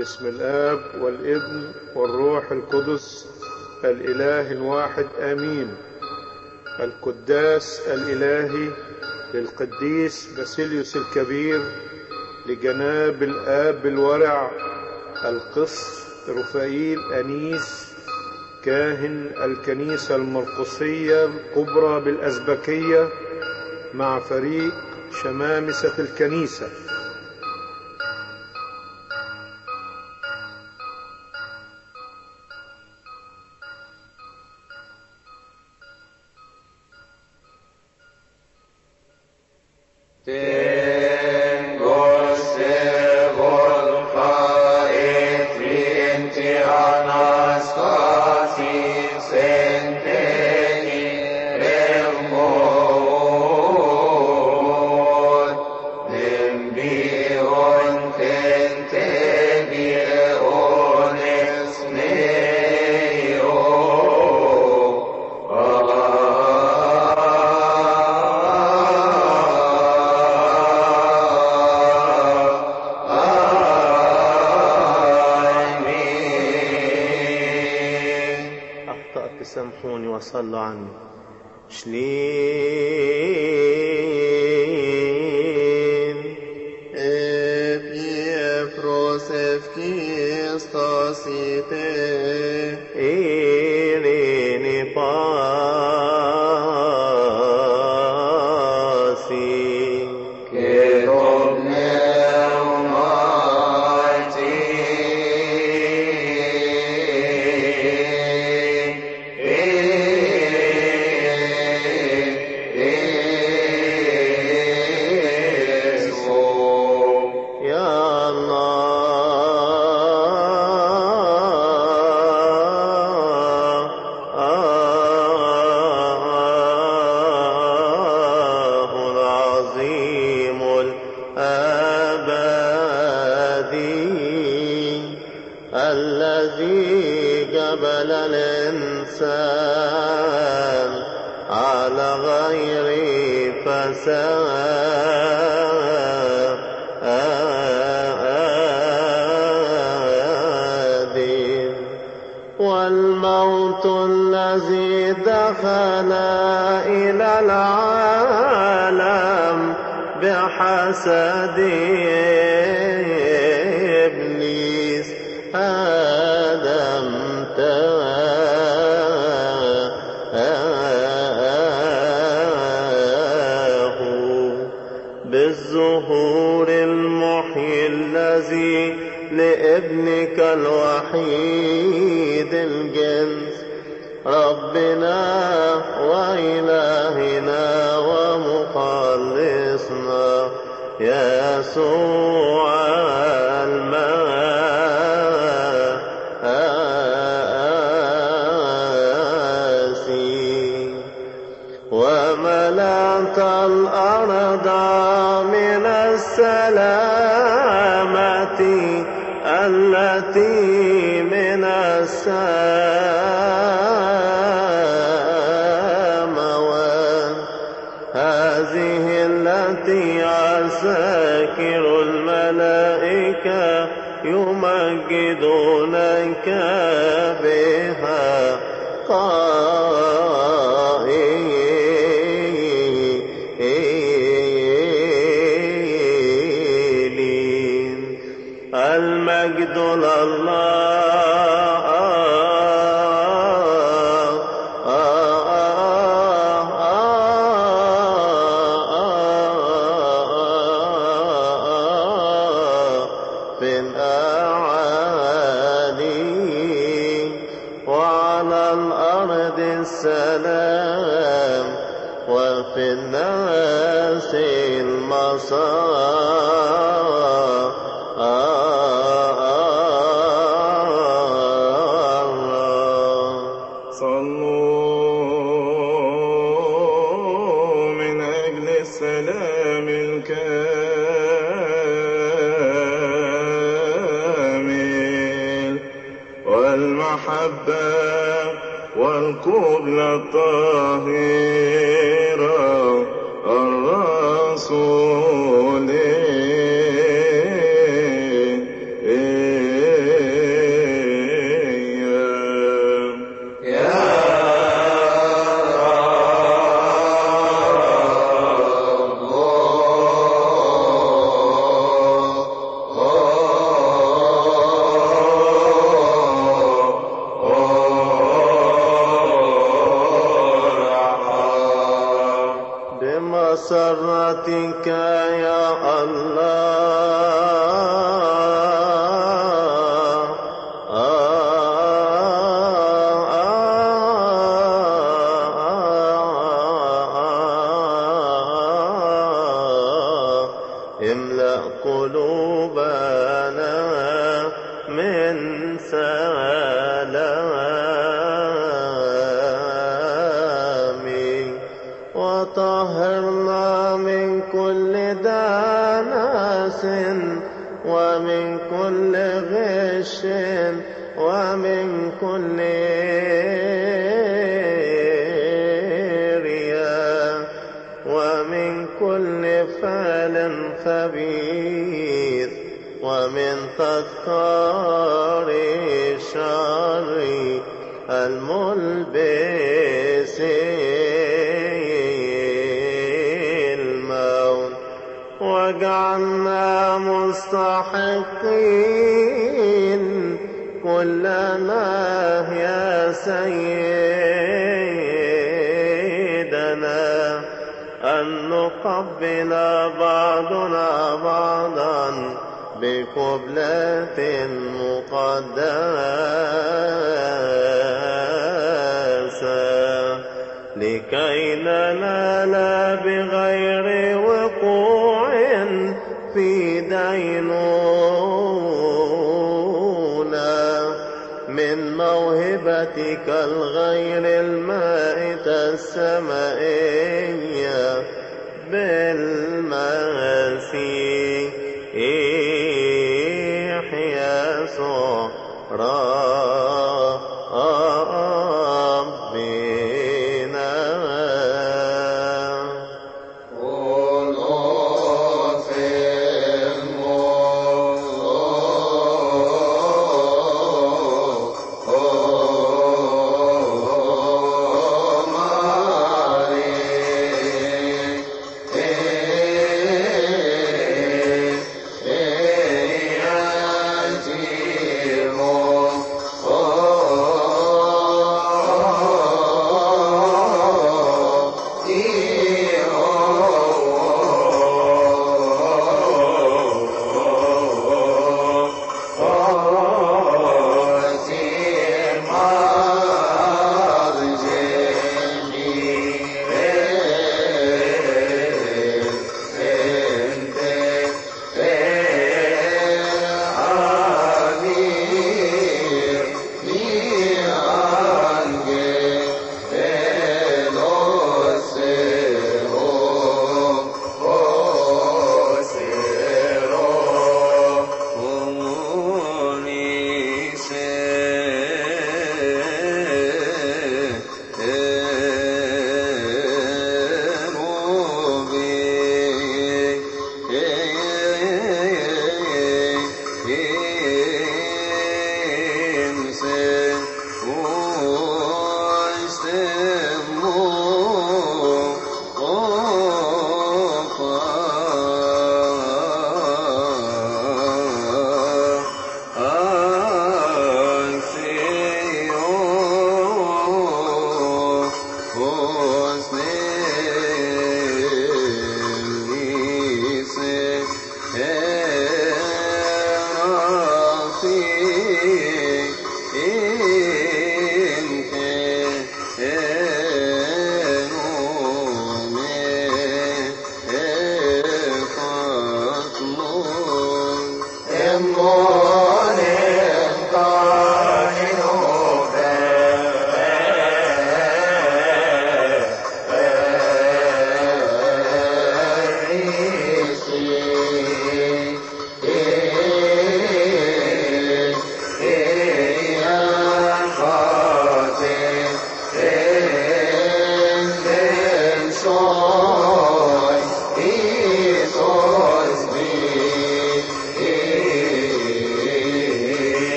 باسم الآب والابن والروح القدس الإله الواحد آمين. القداس الإلهي للقديس باسيليوس الكبير لجناب الآب الورع القس رفائيل أنيس كاهن الكنيسة المرقصية الكبرى بالأزبكية مع فريق شمامسة الكنيسة.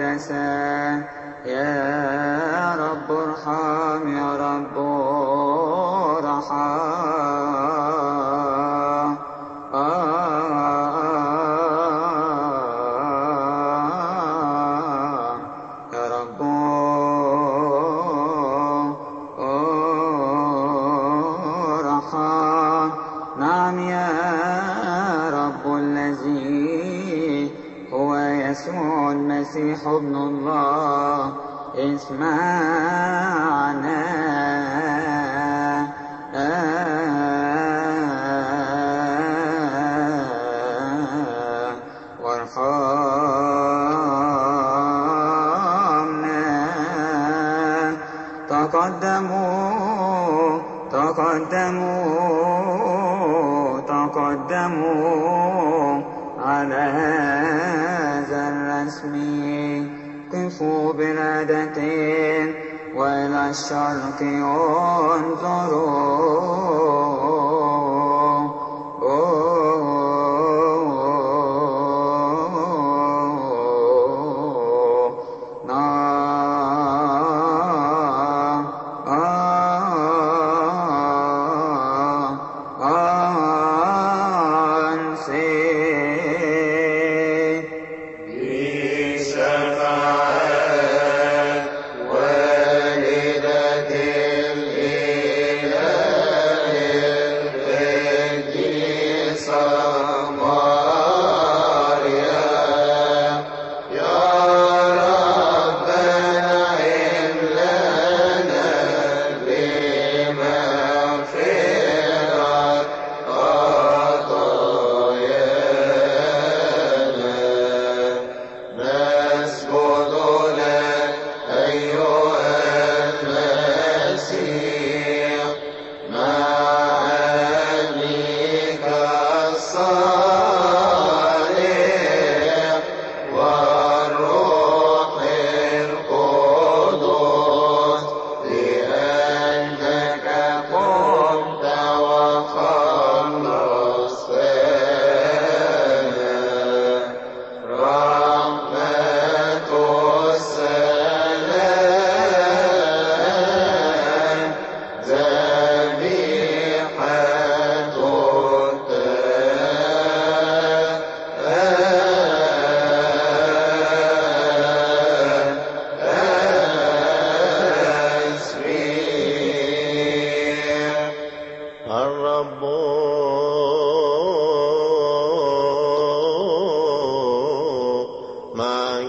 مقدسة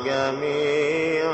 جميع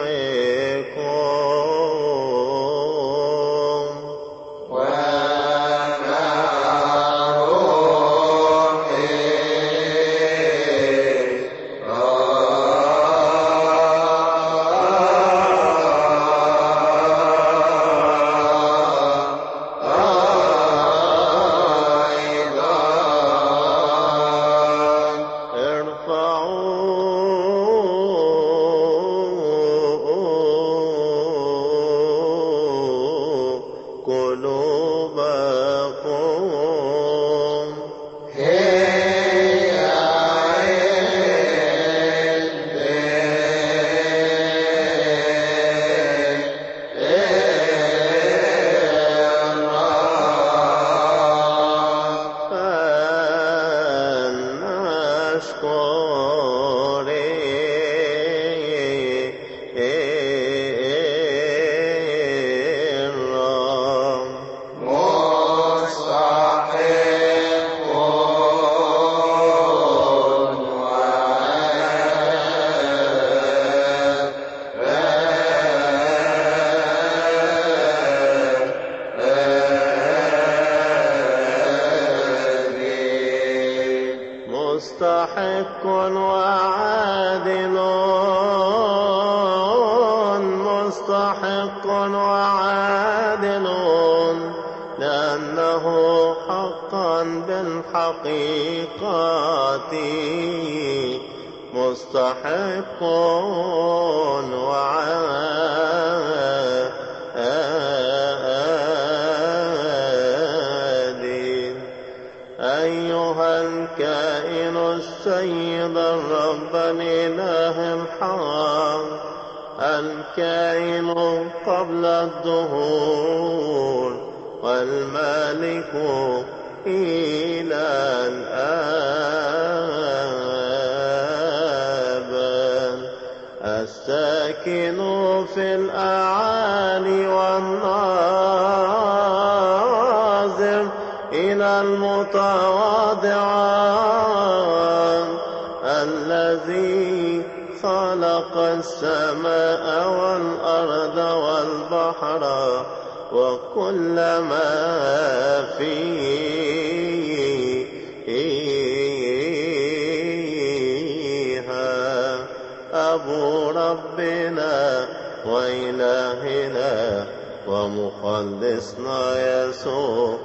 ربنا وإلهنا ومخلصنا يسوع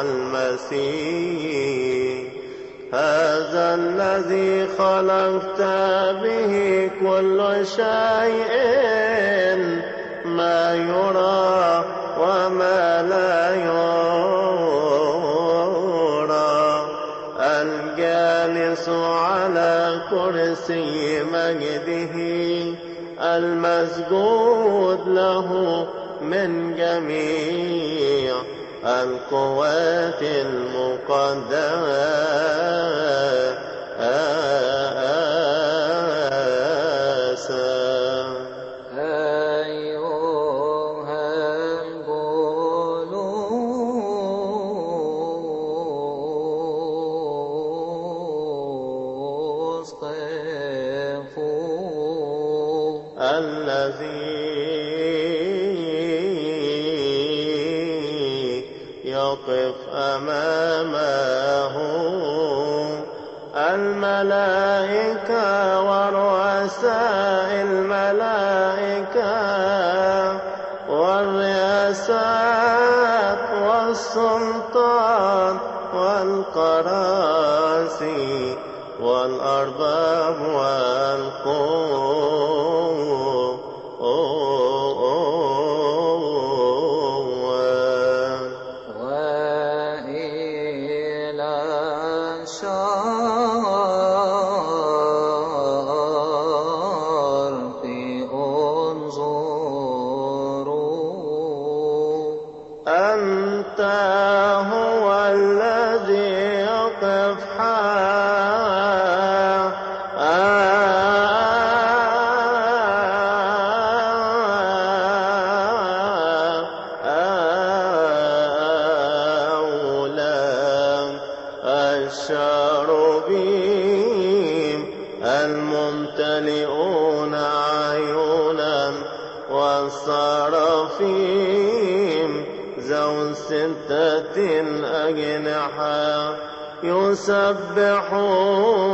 المسيح. هذا الذي خلقت به كل شيء ما يرى وما لا يرى. كرسي مجده المسجود له من جميع القوات المقدرة sim يسبحون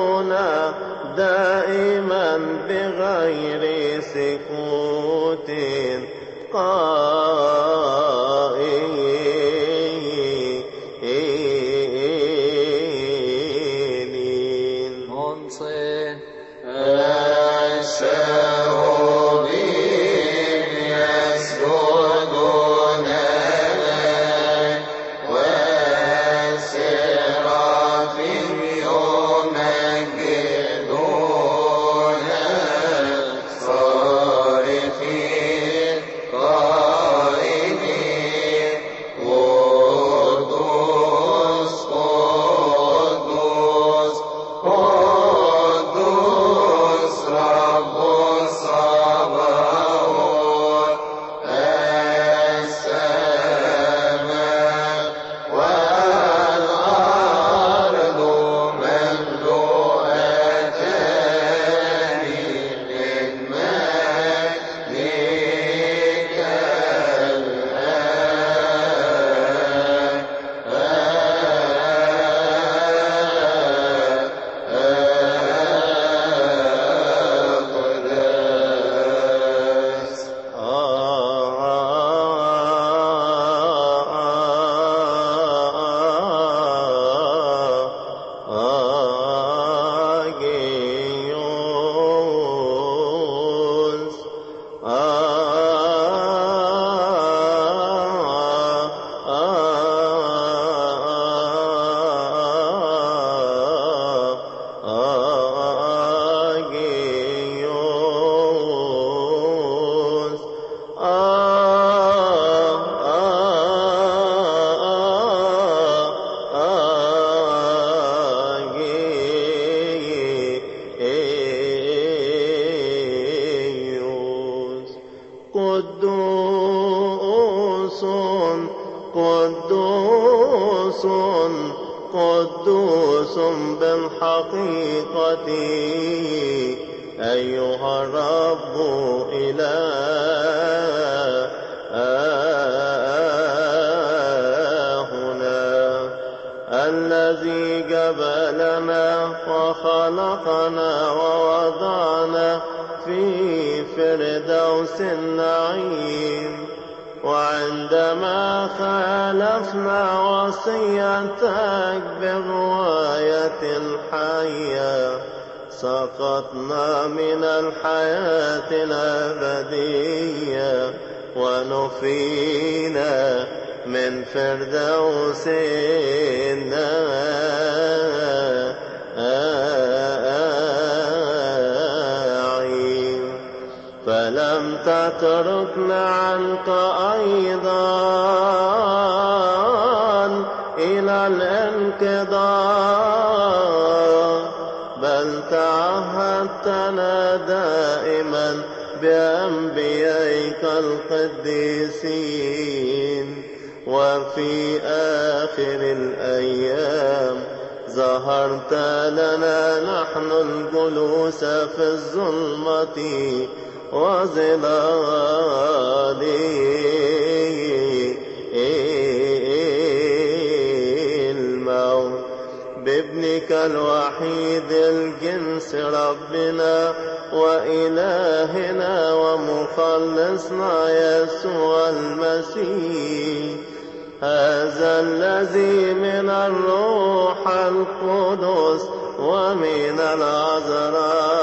عنك أيضا إلى الانقضاء بل تعهدتنا دائما بأنبيائك القديسين. وفي آخر الأيام ظهرت لنا نحن الجلوس في الظلمة وظلال الموت بابنك الوحيد الجنس ربنا وإلهنا ومخلصنا يسوع المسيح. هذا الذي من الروح القدس ومن العذراء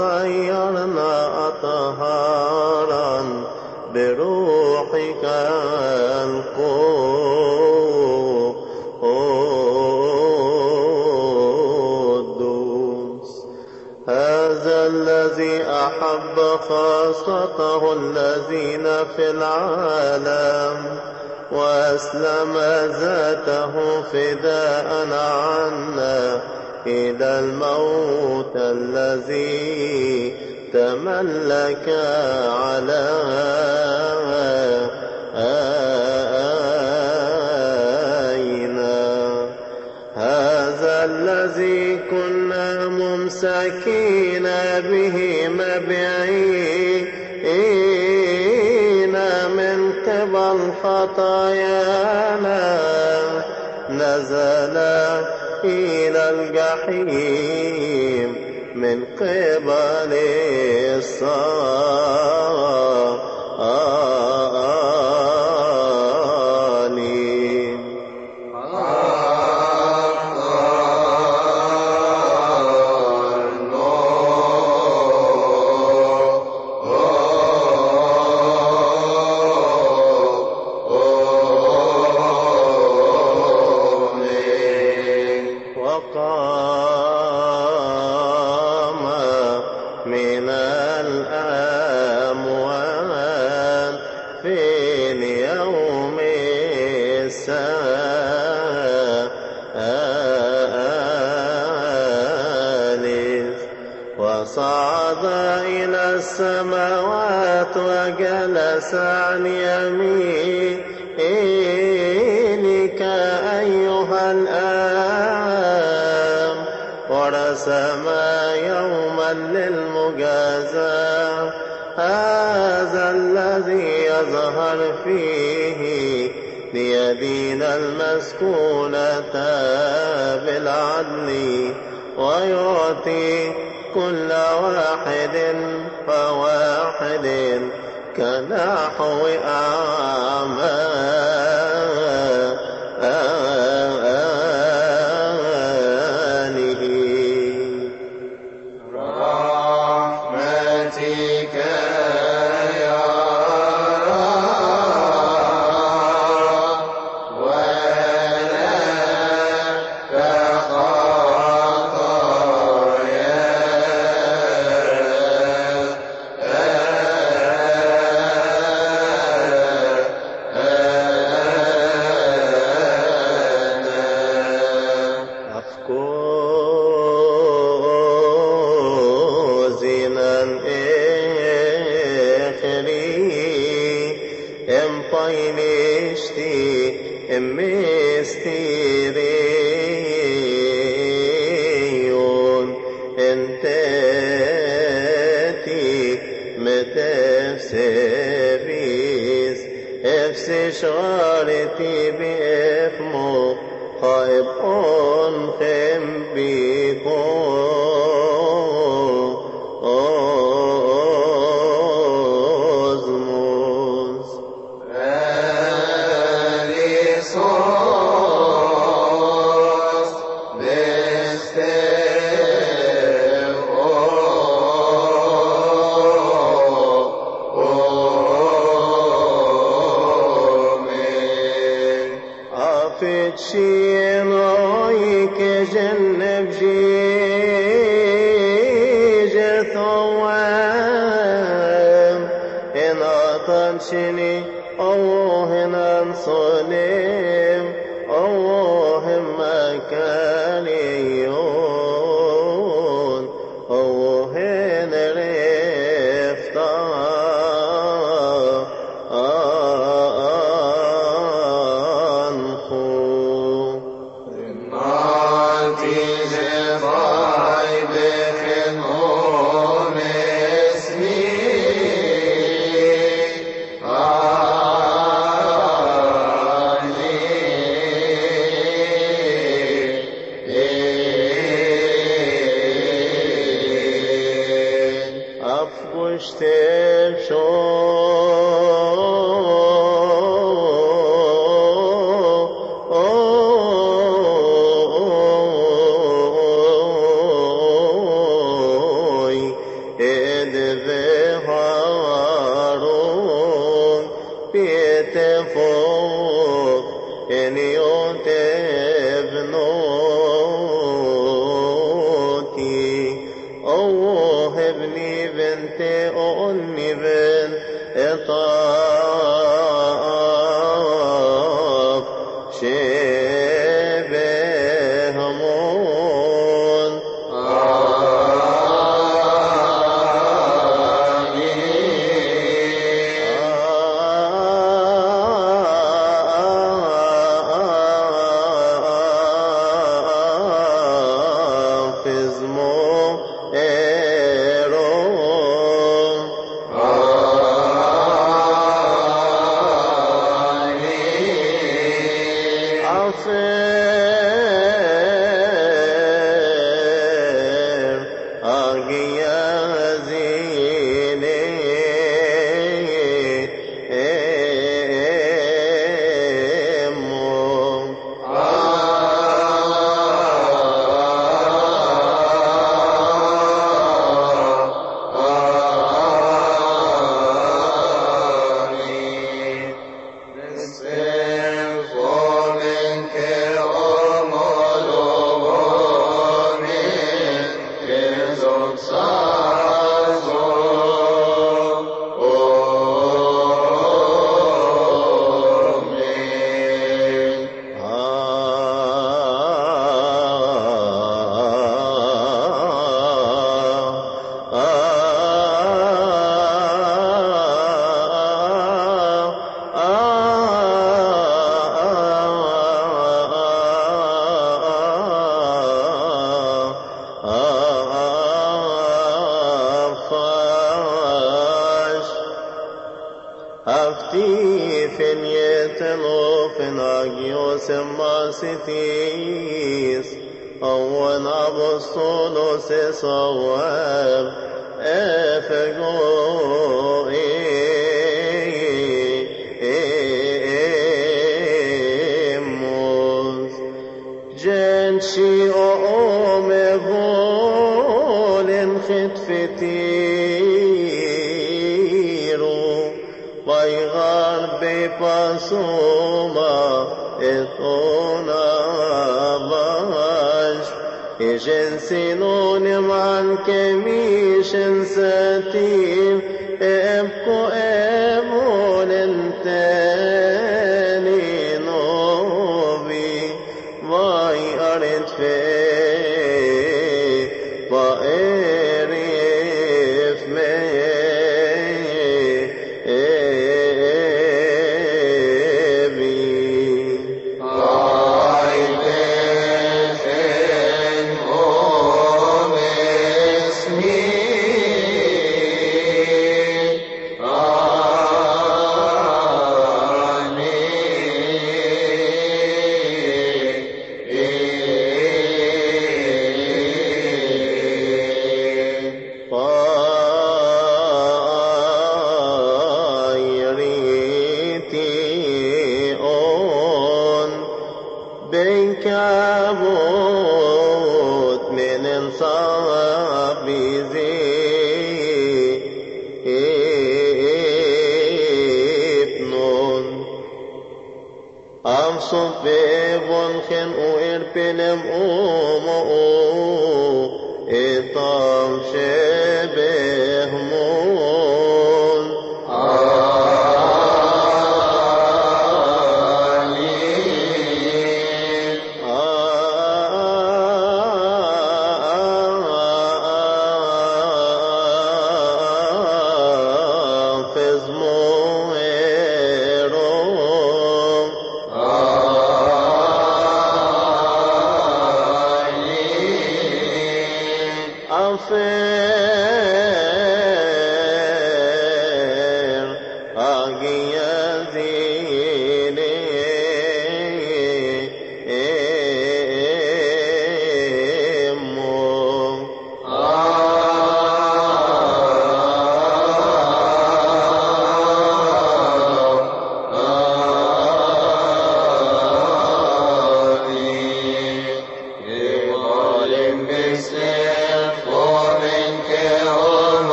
وصيرنا أطهارا بروحك القدوس. هذا الذي أحب خاصته الذين في العالم وأسلم ذاته فداء عنا إلى الموت الذي تملك على آينا. هذا الذي كنا ممسكين به مبيعين من قبل خطايانا. نزل إلى الجحيم. من قبل الصالين المسكونة بالعدل ويعطي كل واحد فواحد كنحو أعماله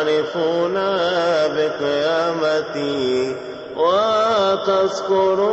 عارفون بقيامتي وتذكرون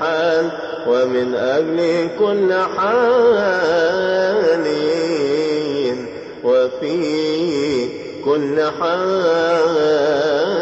حال ومن أجل كل حال وفي كل حال.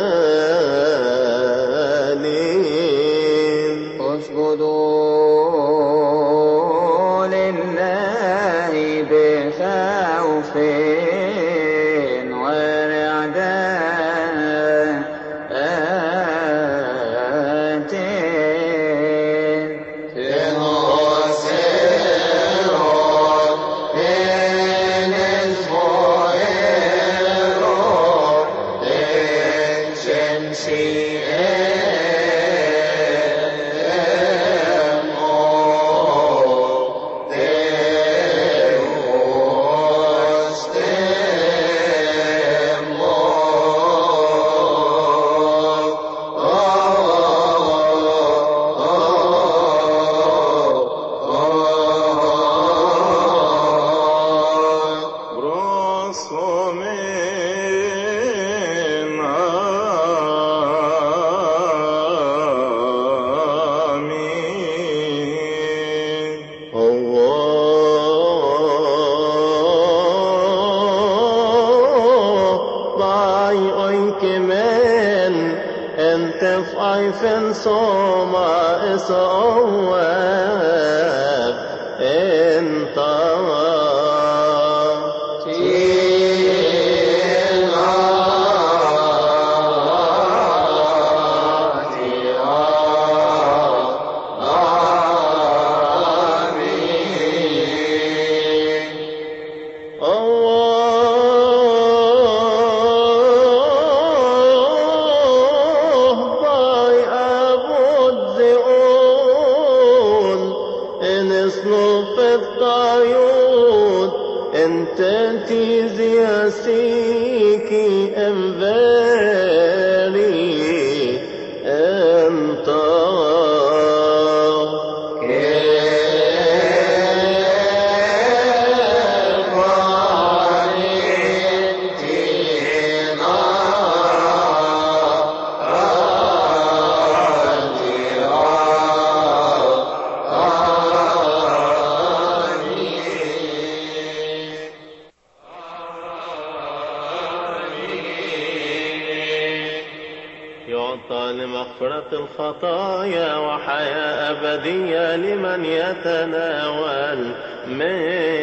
لمن يتناول منهم.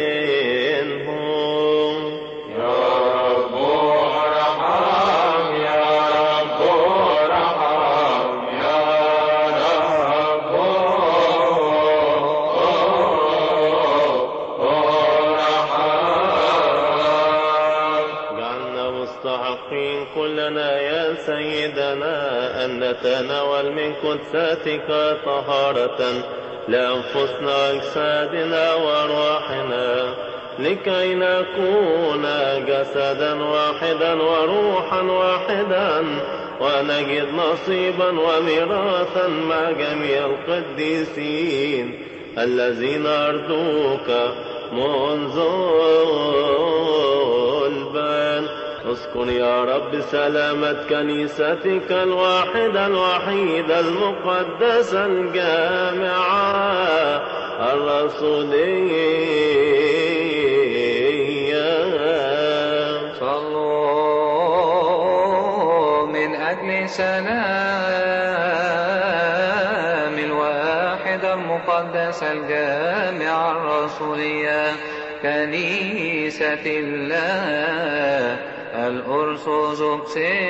جعلنا مستحقين كلنا يا سيدنا أن نتناول من قدساتك طهارة. لأنفسنا وأجسادنا وأرواحنا لكي نكون جسدا واحدا وروحا واحدا ونجد نصيبا وميراثا مع جميع القديسين الذين أرجوك منذ اذكر يا رب سلامة كنيستك الواحدة الوحيدة المقدسة الجامعة الرسولية صلوا من أجل سلام الواحدة المقدسة الجامعة الرسولية كنيسة الله الأرثوذكسية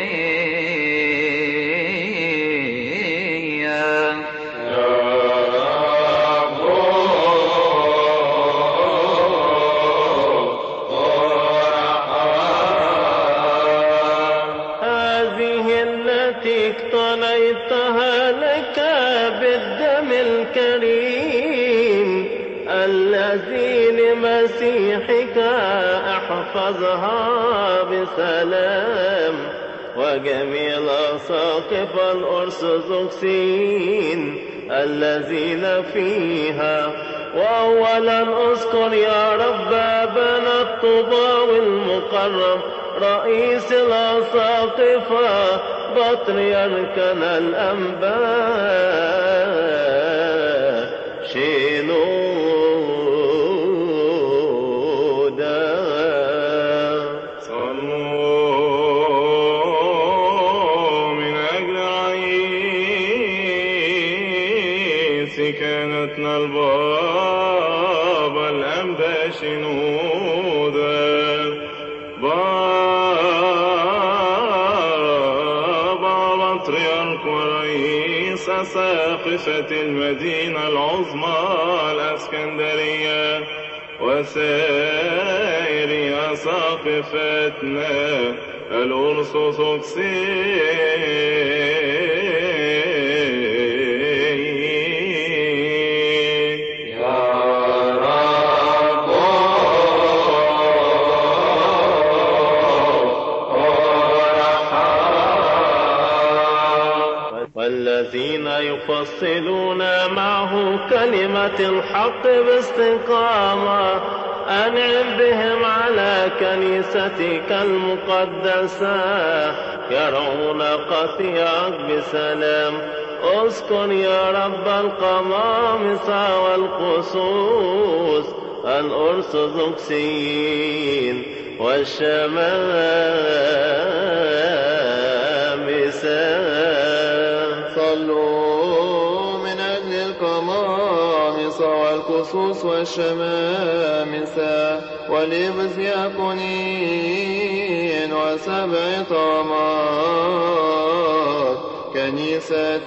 احفظها بسلام وجميع الأساقفة الأرثوذكسيين الذين فيها. وأولا اذكر يا رب أبانا الطباوي المقرب رئيس الأساقفة بطريركنا الأنباء. شنودا المدينة العظمى الأسكندرية وسائر أساقفتنا الأرثوذكسيين يفصلون معه كلمة الحق باستقامة. أنعم بهم على كنيستك المقدسة. يرعون قطيعك بسلام. اسكن يا رب القمامس والقصوص الأرثوذكسيين والشمامسة والكسوس والشمامسة والإبز يكونين وسبع طامات كنيسة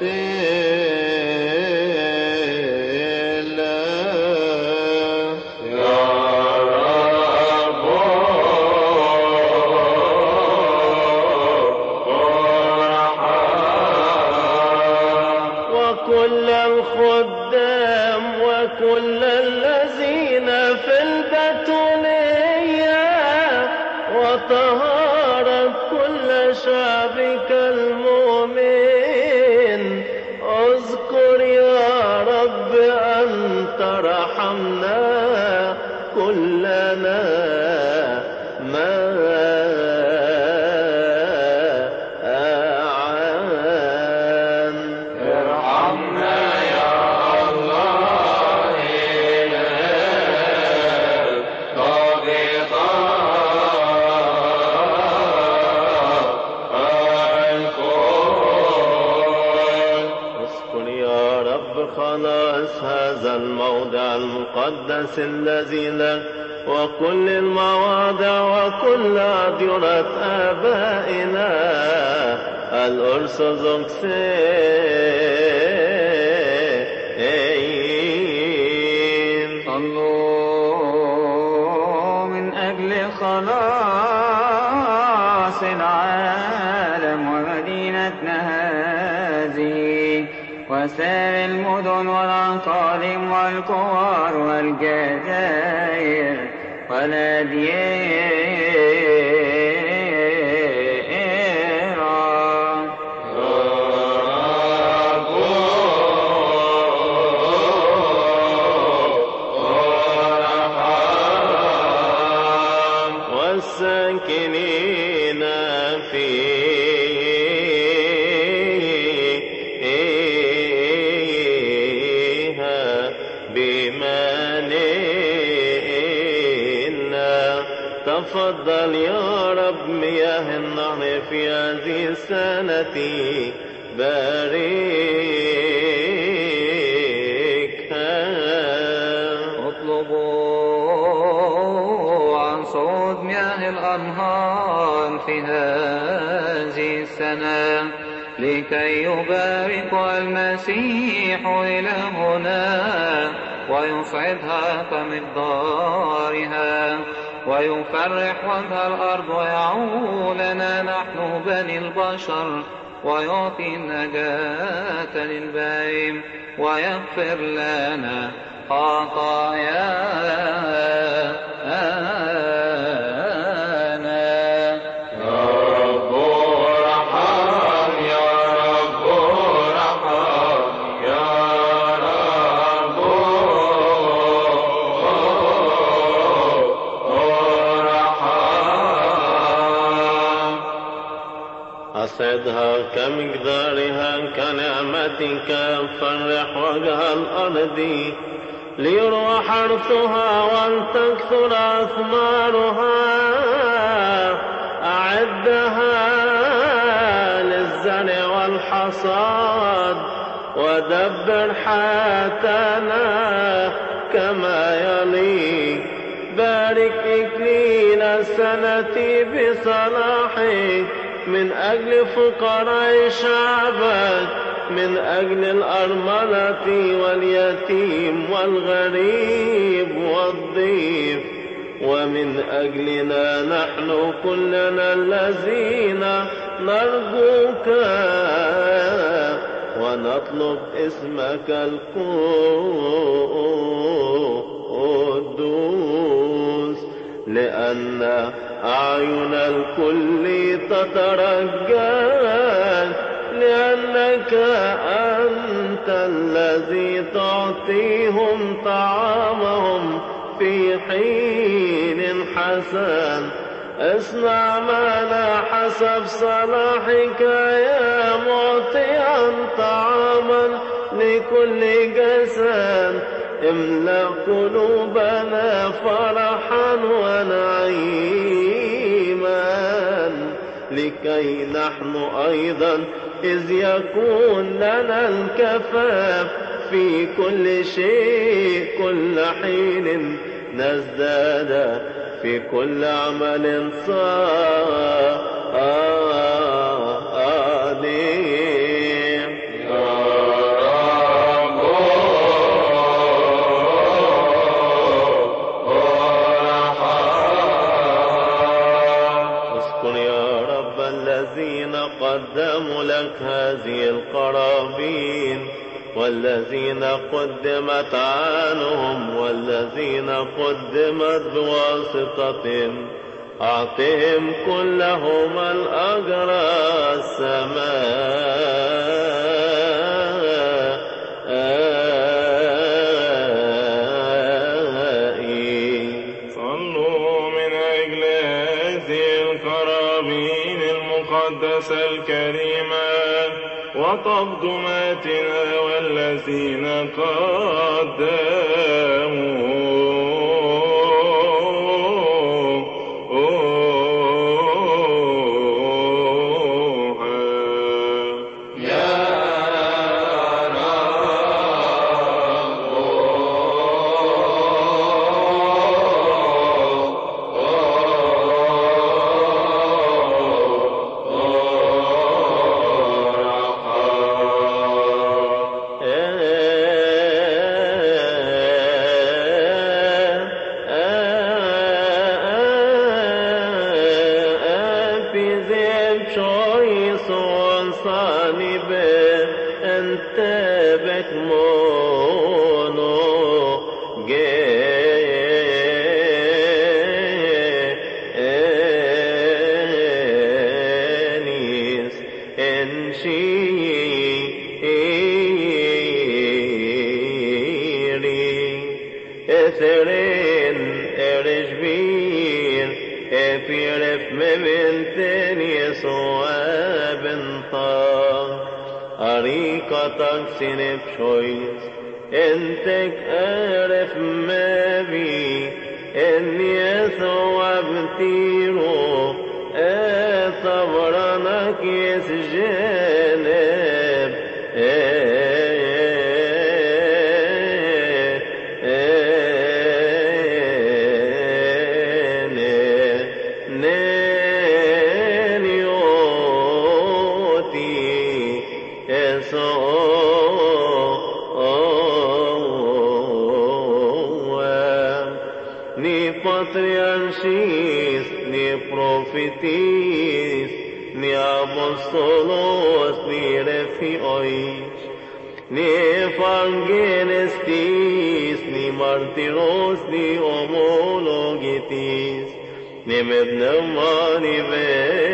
المقدس الذي لك وكل المواضع وكل أديرة آبائنا. الأرثوذكسيين والجزائر والأديرة السنة باركها اطلبوا عن صعود مياه الأنهار في هذه السنة لكي يبارك المسيح إلهنا ويصعدها كمقدارها ويفرح وجه الأرض ويعولنا نحن بني البشر ويعطي النجاة للبائم ويغفر لنا خطايانا. كنعمتك فرح وجه الأرض ليروى حرثها ولتكثر أثمارها. أعدها للزرع والحصاد ودبر حياتنا كما يليق بارك إكليل السنة بصلاحك من أجل فقراء شعبك. من أجل الأرملة واليتيم والغريب والضيف. ومن أجلنا نحن كلنا الذين نرجوك. ونطلب اسمك القدوس. لأن أعين الكل تترجاك لأنك أنت الذي تعطيهم طعامهم في حين حسن. اصنع معنا حسب صلاحك يا معطيا طعاما لكل جسد. املأ قلوبنا فرحا ونعيما لكي نحن أيضا إذ يكون لنا الكفاف في كل شيء كل حين نزداد في كل عمل صالح هذه القرابين والذين قدمت عنهم والذين قدمت بواسطة أعطهم كلهم الأجر السماء. وتقدماتنا والذين قدموا Yesua btiro Etavranak yesjeneb ni ni martiros, ni homologitis, ni mednamani ben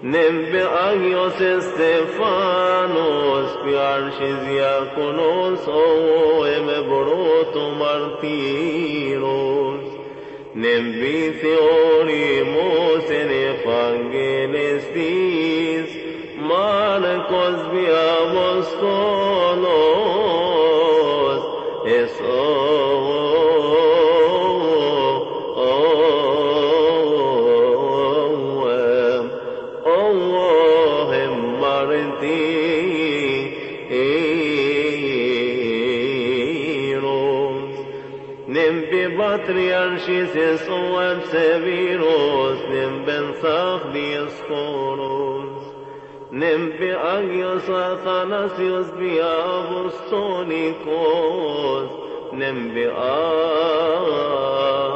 Nem pe Agios Estefanos, pe Arches Iaconos, o eme Boroto Martiros, nem pe في بطر يرشي سيسوى بسبيروس نم بنساخ ديسكوروس نم في أغيوس أثناسيوس في أغسطونيكوس نم في آه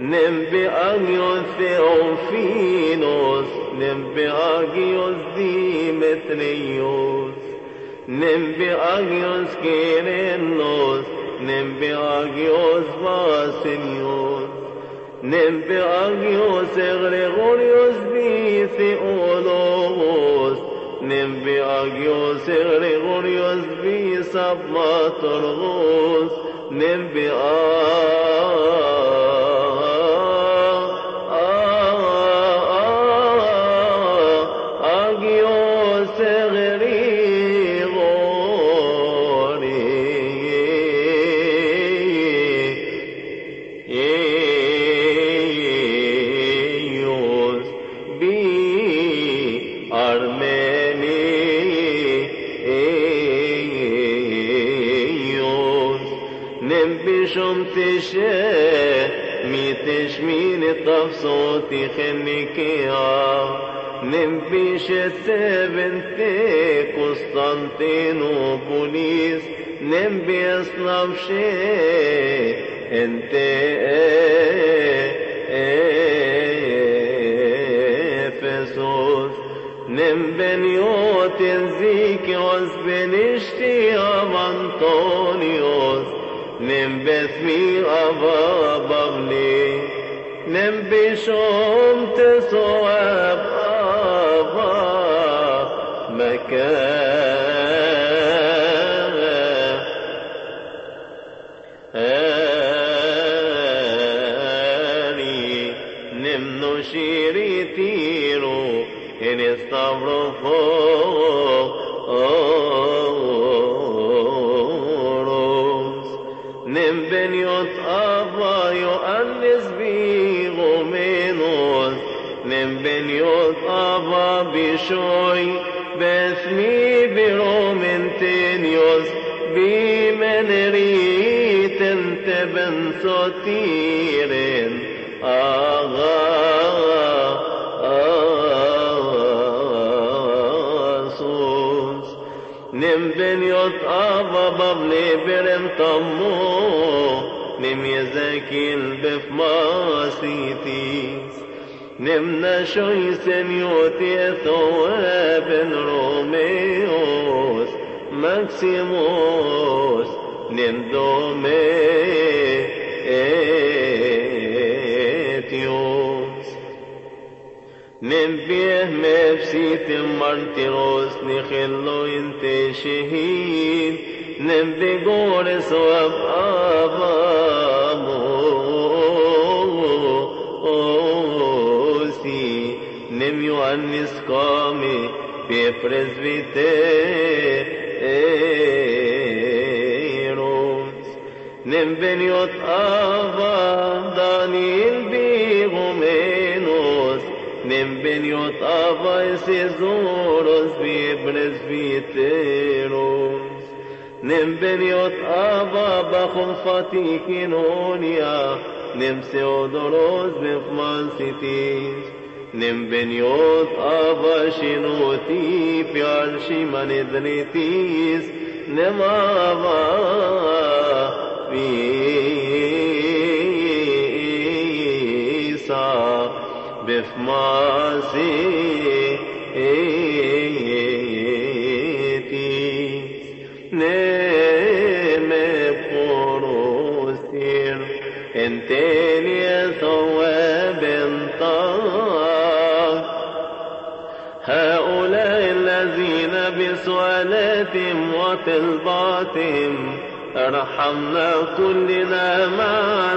Nembe Agios Theophilos Nembe Agios Demetrios Nembe Agios Kerenos Nembe Agios Basilios Nembe Agios Gregorios tafsoti khnikia nem bishete bente Constantinopolis nem in Stavrophoros nim beniot ava Ioannis bigomenos nim beniot ava bishoy bethmi biromintenios bimeneriten teben sotiren berem tammo nim yezekil befmasitis nim nashoy senioti ethoeben romeos maximos nim dome etios nim bieh mefsit martiros nikhillo inte shehin nim bigores of osi nim Ioannis come pe presbiteros nim beniot ava Daniel bigomenos nim beniot ava Esizoros bi presbiteros نمبنیوت آبا بخفتی کنونیا نمسیود روز بفمان ستیش نمبنیوت آبا شی پیار شیمن دنیتیس نم آبا پیسا بفمان ستیش الباطن أرحمنا كلنا معا.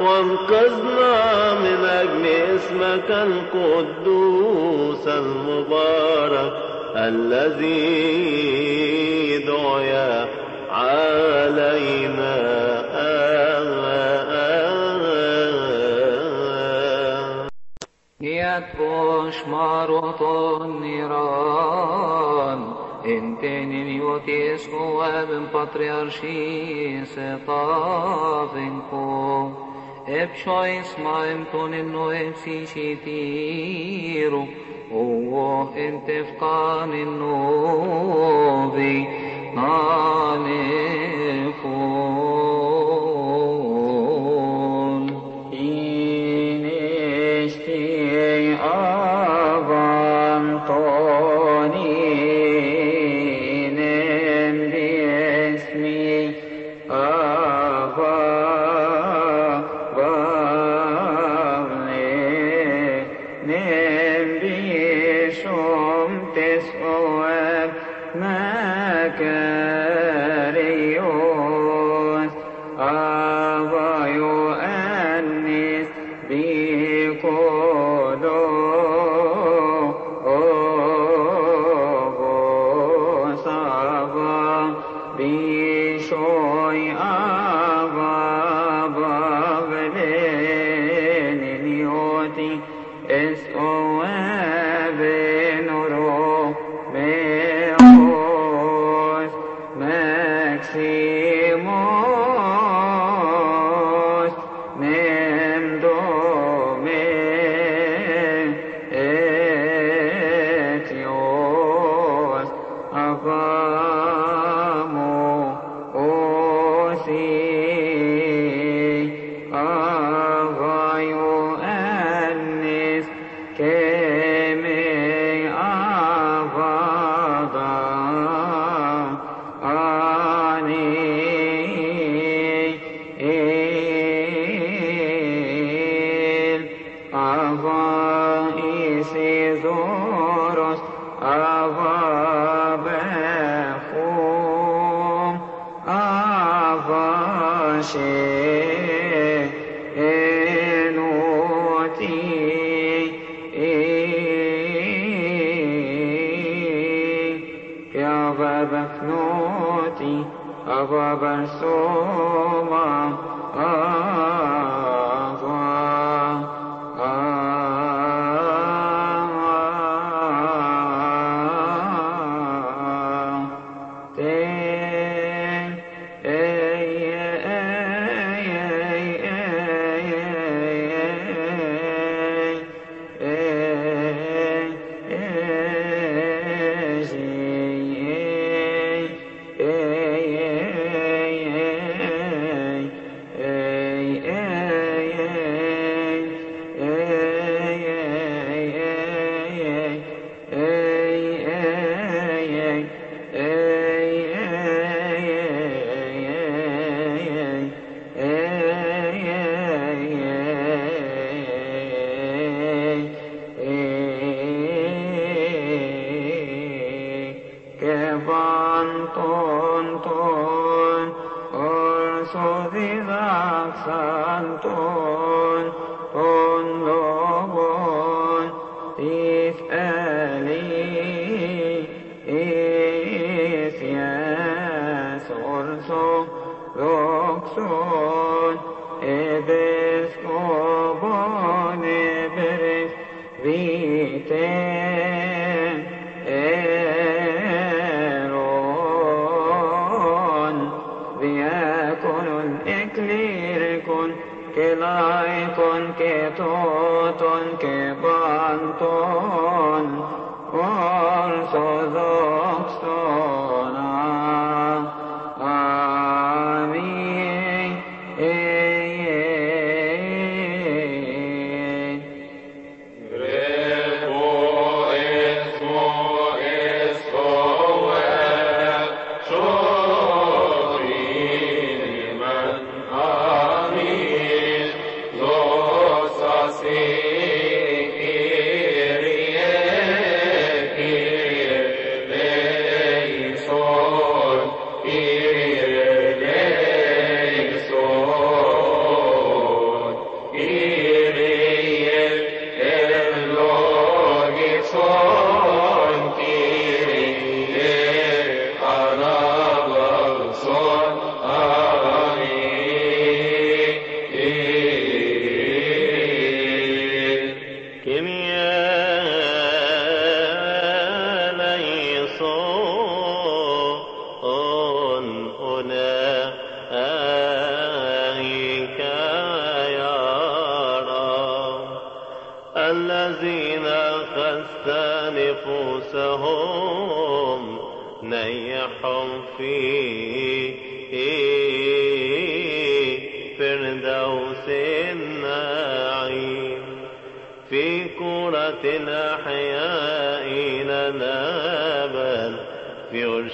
وانقذنا من أجل اسمك القدوس المبارك الذي دعي علينا. يا بشمار و تو Tenimutis kuebim patriarchis etavim cum, epchois maim tonin noem sicitirum, ovo entefcanin novi, nanem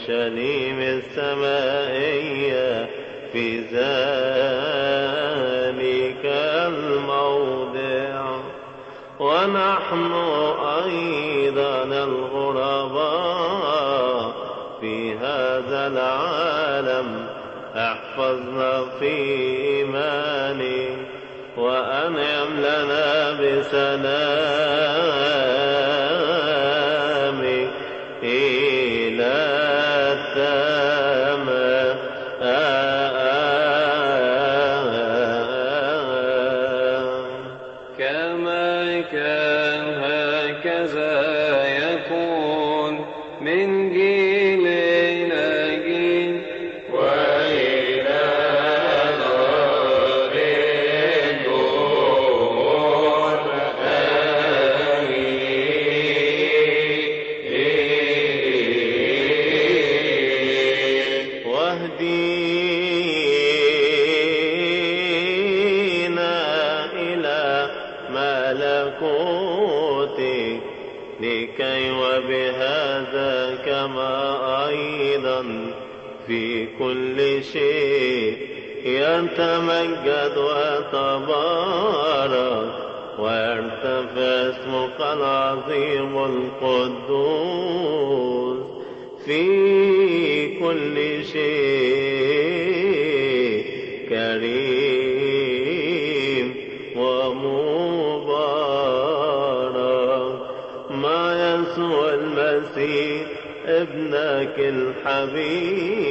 أورشليم السمائية في ذلك الموضع. ونحن أيضا الغرباء في هذا العالم أحفظنا في إيماني. وأنعم لنا بسلامك يتمجد ويتبارك ويرتفع اسمك العظيم القدوس في كل شيء كريم ومبارك مع يسوع المسيح ابنك الحبيب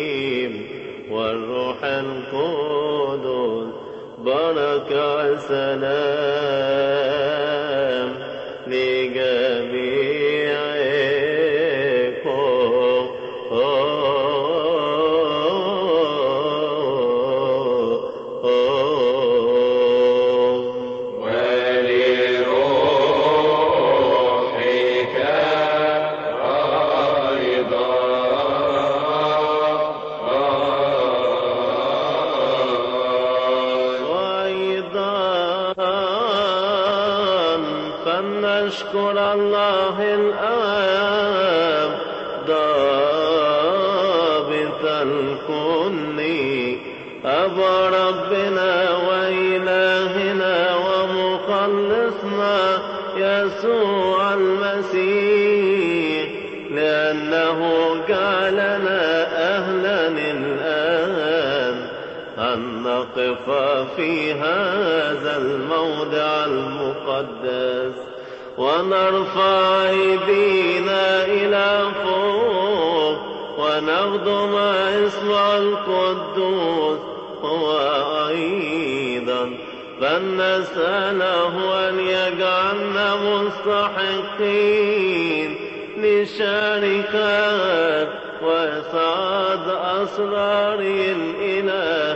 أن نقف في هذا الموضع المقدس ونرفع أيدينا إلى فوق ونخدم اسم القدوس هو أيضا. فلنسأله أن يجعلنا مستحقين لشركات وإسعاد أسرار الإلهية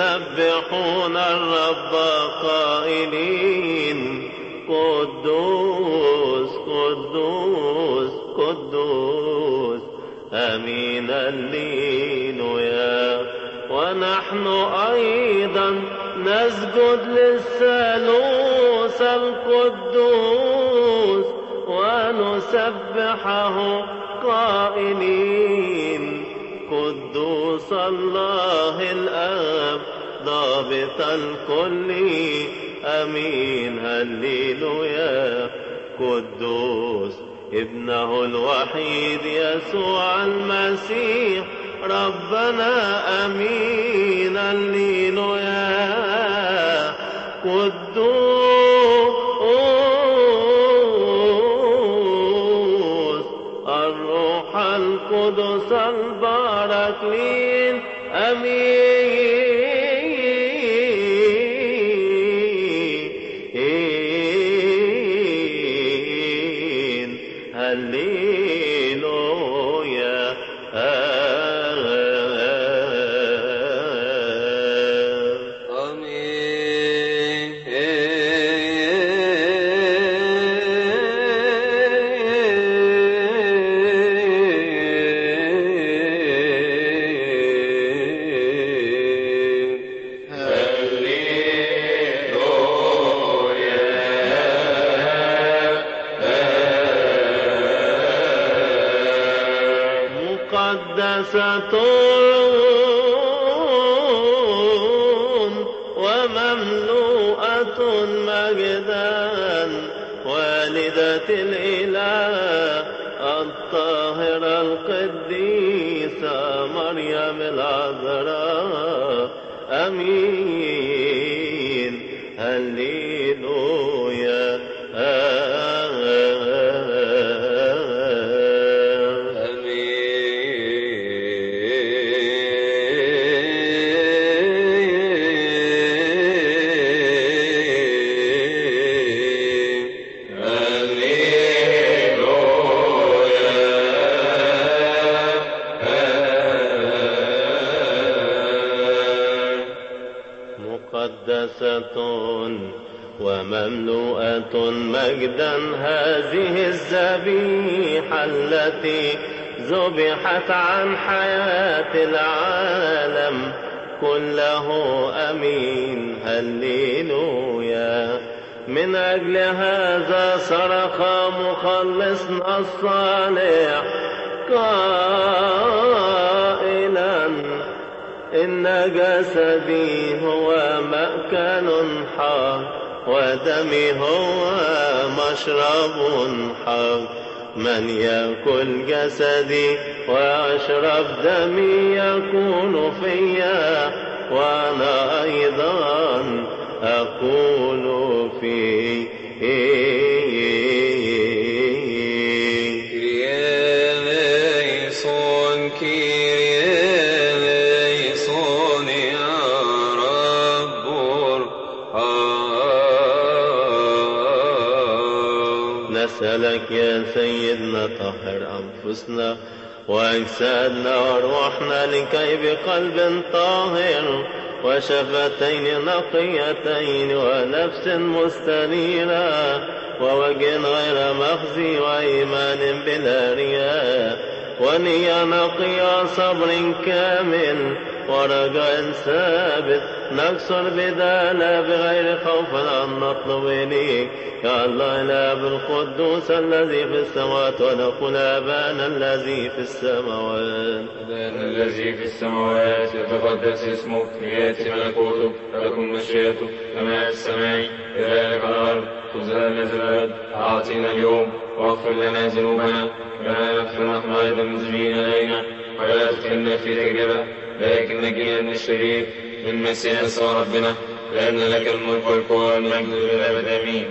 يسبحون الرب الكل أمين هللويا. قدوس ابنه الوحيد يسوع المسيح رب مقدسة ومملوءة مجدا هذه الذبيحة التي ذبحت عن حياة العالم كله أمين. هللويا. من أجل هذا صرخ مخلصنا الصالح. قائلا إن جسدي هو مأكل حار ودمي هو مشرب حار. من يأكل جسدي ويشرب دمي يكون فيا وأنا أيضا أقول فيه أنفسنا وأجسادنا وأرواحنا لكي بقلب طاهر وشفتين نقيتين ونفس مستنيرة ووجه غير مخزي وإيمان بلا رياء ونية نقية صبر كامل ورجاء ثابت نكسر بدانا بغير خوف أن نطلب إليك يا الله الآب القدوس الذي في السماوات ونقول أبانا الذي في السماوات. أبانا الذي في السماوات يتقدس اسمك ليأتي ملكوتك لكن مشيئتك كما في السماء كذلك على الأرض خذها نزلت أعطينا اليوم واغفر لنا ذنوبنا. كما نغفر نحن أيضا المذنبين إلينا ولا تدخلنا في تجربة لكن نجينا من الشرير من مسيح ربنا لأن لك الملك والقوة والمجد للأبد آمين.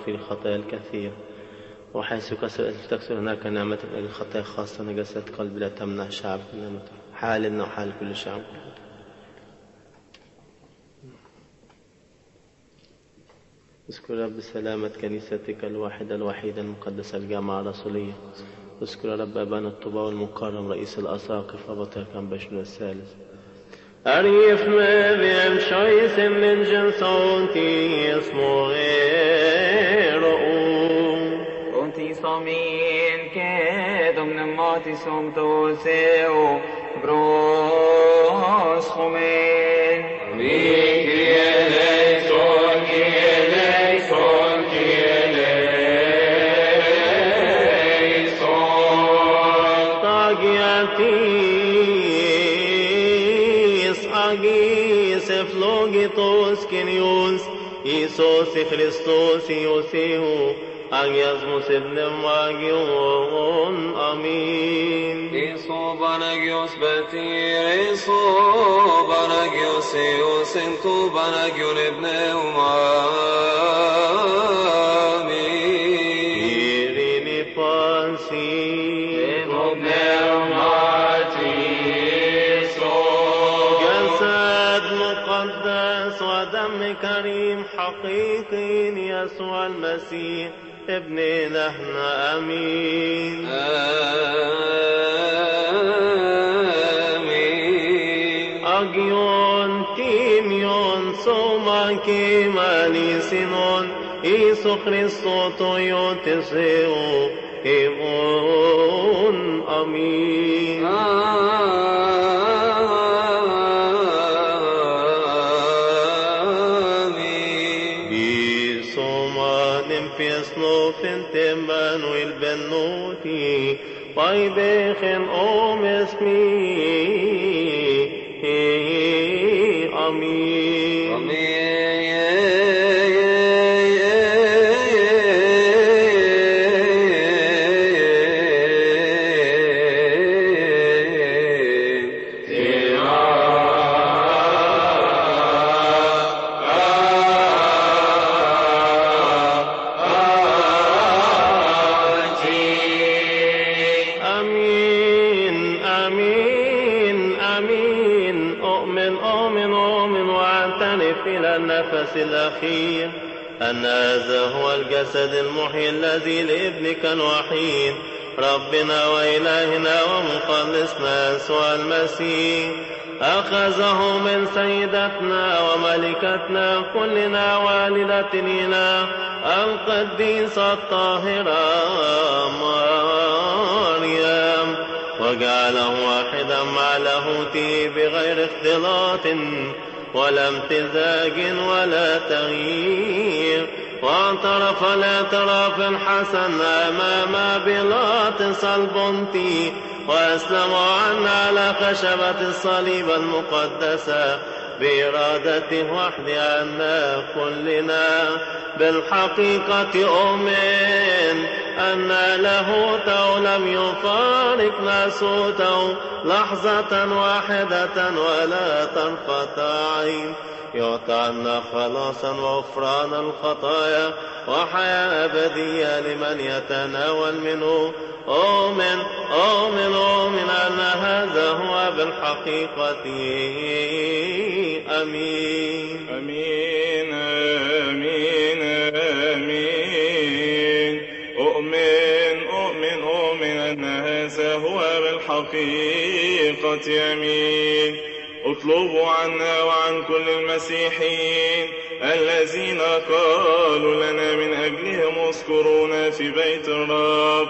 واغفر الخطايا الكثير. وحيث كسر تكسر هناك نعمة الخطايا خاصة نجاسة قلب لا تمنع شعب نعمة حالنا وحال كل شعب. اذكر رب سلامة كنيستك الواحدة الوحيدة المقدسة الجامعة الرسولية. اذكر رب أبانا الطباء والمكرم رئيس الأساقفة بطريركان بشنو الثالث. أريف مبيم شايس من جنسونتي اسمه غير μισθωμήν και το μνημότησον το Θεό πρόσχομεν. Ευλόγητος Κυριός, Ιησούς Χριστός, Υιός Θεού, أن يزمو سيدنا ماجيون أمين. إيسو بانجيوس بتي إيسو بانجيوس إيوس إنتو بانجيون ابن كريم حقيقي يسوع المسيح. ابن إلهنا أمين. آمين. Άγιον τίμιον σώμα και αίμα αληθινόν Ιησού Χριστού του Υιού του Θεού ημών αμήν. آمين. بنوتي طيب أم اسمي أمين النفس الأخير. أن هذا هو الجسد المحيي الذي لابنك الوحيد ربنا وإلهنا ومخلصنا يسوع المسيح. أخذه من سيدتنا وملكتنا كلنا الإله القديسة الطاهرة مريم. وجعله واحدا مع لاهوته بغير اختلاط. ولا امتزاج ولا تغيير. واعترف الاعتراف الحسن أمام بيلاطس البنطي وأسلم عنا على خشبة الصليب المقدسة. بإرادته وحده عنا كلنا بالحقيقة أؤمن أن لاهوته لم يفارق ناسوته لحظة واحدة ولا عين. يعطى عنا خلاصا وغفران الخطايا وحياة أبدية لمن يتناول منه. أؤمن أؤمن أؤمن أن هذا هو بالحقيقة. أمين. أمين آمين آمين. أؤمن أؤمن أؤمن. أن هذا هو بالحقيقة. أمين. اطلبوا عنا وعن كل المسيحيين الذين قالوا لنا من أجلهم اذكرونا في بيت الرب.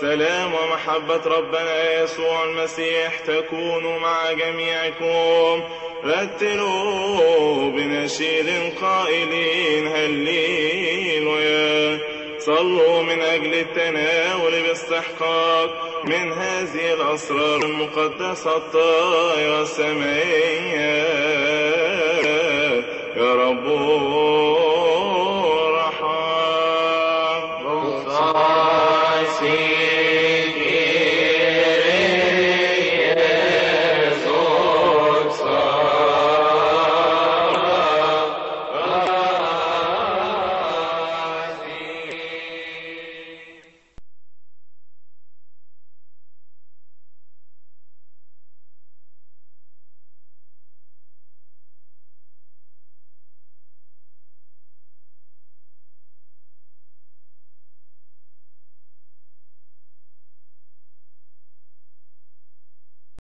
سلام ومحبة ربنا يسوع المسيح تكون مع جميعكم. رتلوا بنشيد قائلين هللويا. صلوا من أجل التناول باستحقاق من هذه الأسرار المقدسة الطاهرة السمائية يا رب.